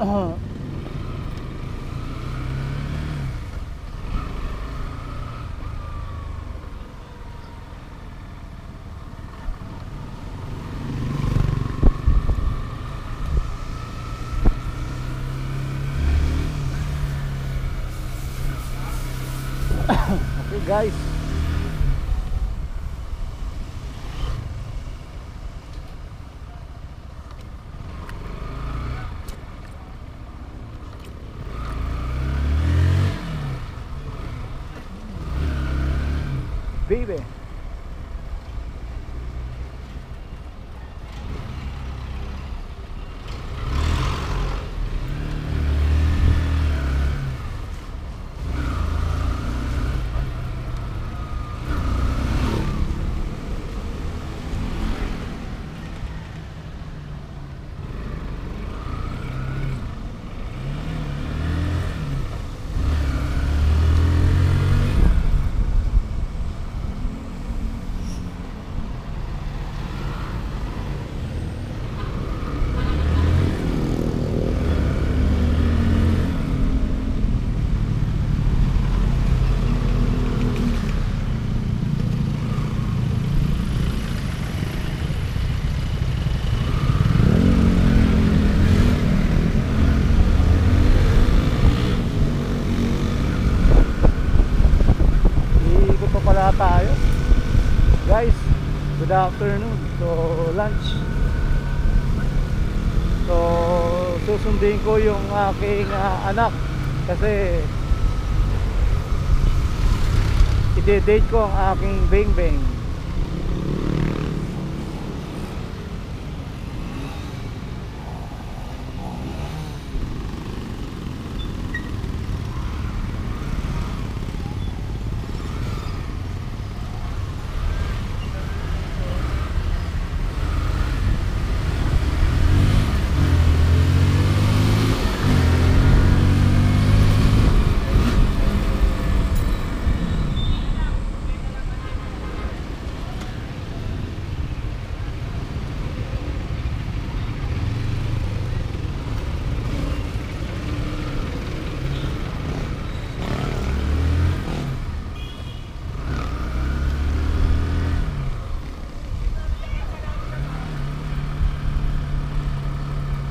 okay guys Vive good afternoon. So, lunch. So, susundin ko yung aking ah, anak. Kasi Ide-date ko ang aking beng beng